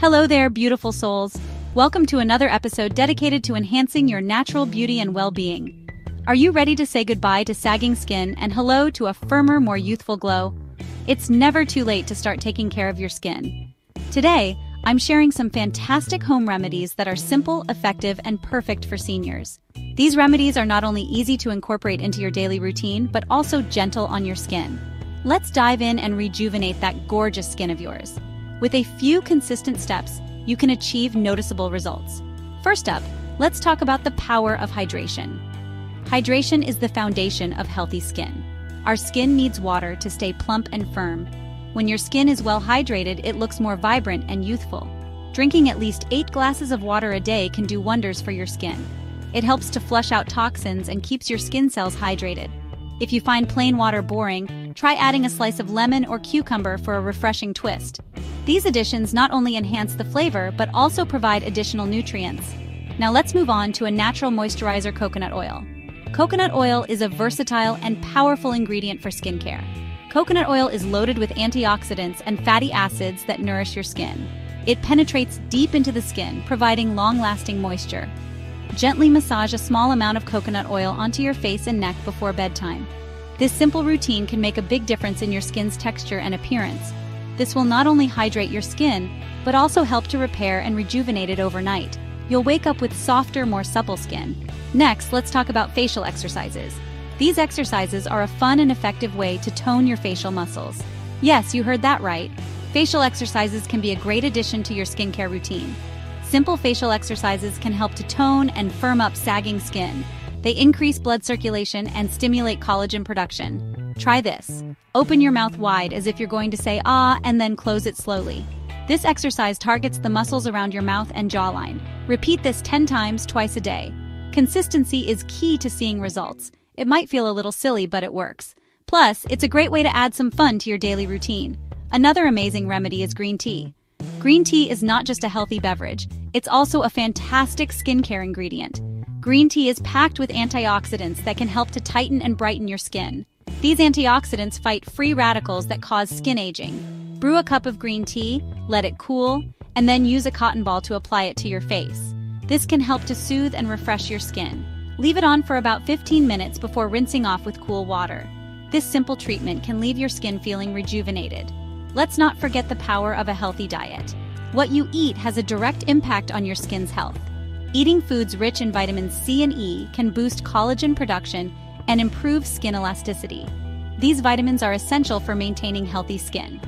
Hello there, beautiful souls. Welcome to another episode dedicated to enhancing your natural beauty and well being. Are you ready to say goodbye to sagging skin and hello to a firmer, more youthful glow? It's never too late to start taking care of your skin. Today, I'm sharing some fantastic home remedies that are simple, effective, and perfect for seniors. These remedies are not only easy to incorporate into your daily routine, but also gentle on your skin. Let's dive in and rejuvenate that gorgeous skin of yours. With a few consistent steps, you can achieve noticeable results. First up, let's talk about the power of hydration. Hydration is the foundation of healthy skin. Our skin needs water to stay plump and firm. When your skin is well hydrated, it looks more vibrant and youthful. Drinking at least 8 glasses of water a day can do wonders for your skin. It helps to flush out toxins and keeps your skin cells hydrated. If you find plain water boring, try adding a slice of lemon or cucumber for a refreshing twist. These additions not only enhance the flavor, but also provide additional nutrients. Now let's move on to a natural moisturizer coconut oil. Coconut oil is a versatile and powerful ingredient for skincare. Coconut oil is loaded with antioxidants and fatty acids that nourish your skin. It penetrates deep into the skin, providing long-lasting moisture. Gently massage a small amount of coconut oil onto your face and neck before bedtime. This simple routine can make a big difference in your skin's texture and appearance, this will not only hydrate your skin, but also help to repair and rejuvenate it overnight. You'll wake up with softer, more supple skin. Next, let's talk about facial exercises. These exercises are a fun and effective way to tone your facial muscles. Yes, you heard that right. Facial exercises can be a great addition to your skincare routine. Simple facial exercises can help to tone and firm up sagging skin. They increase blood circulation and stimulate collagen production. Try this. Open your mouth wide as if you're going to say ah and then close it slowly. This exercise targets the muscles around your mouth and jawline. Repeat this 10 times twice a day. Consistency is key to seeing results. It might feel a little silly, but it works. Plus, it's a great way to add some fun to your daily routine. Another amazing remedy is green tea. Green tea is not just a healthy beverage, it's also a fantastic skincare ingredient. Green tea is packed with antioxidants that can help to tighten and brighten your skin. These antioxidants fight free radicals that cause skin aging. Brew a cup of green tea, let it cool, and then use a cotton ball to apply it to your face. This can help to soothe and refresh your skin. Leave it on for about 15 minutes before rinsing off with cool water. This simple treatment can leave your skin feeling rejuvenated. Let's not forget the power of a healthy diet. What you eat has a direct impact on your skin's health. Eating foods rich in vitamins C and E can boost collagen production and improve skin elasticity. These vitamins are essential for maintaining healthy skin.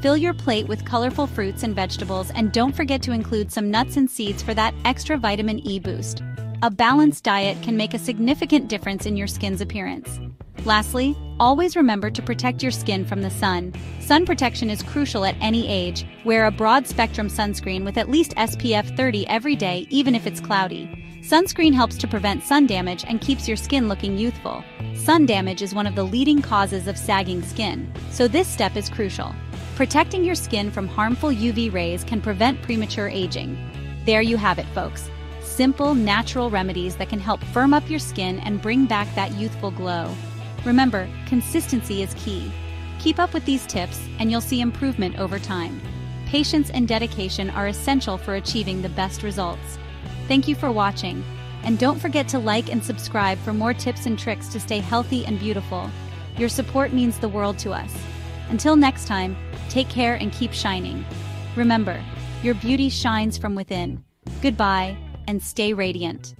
Fill your plate with colorful fruits and vegetables and don't forget to include some nuts and seeds for that extra vitamin E boost. A balanced diet can make a significant difference in your skin's appearance. Lastly, always remember to protect your skin from the sun. Sun protection is crucial at any age. Wear a broad spectrum sunscreen with at least SPF 30 every day, even if it's cloudy. Sunscreen helps to prevent sun damage and keeps your skin looking youthful. Sun damage is one of the leading causes of sagging skin, so this step is crucial. Protecting your skin from harmful UV rays can prevent premature aging. There you have it, folks. Simple, natural remedies that can help firm up your skin and bring back that youthful glow. Remember, consistency is key. Keep up with these tips and you'll see improvement over time. Patience and dedication are essential for achieving the best results. Thank you for watching, and don't forget to like and subscribe for more tips and tricks to stay healthy and beautiful. Your support means the world to us. Until next time, take care and keep shining. Remember, your beauty shines from within. Goodbye, and stay radiant.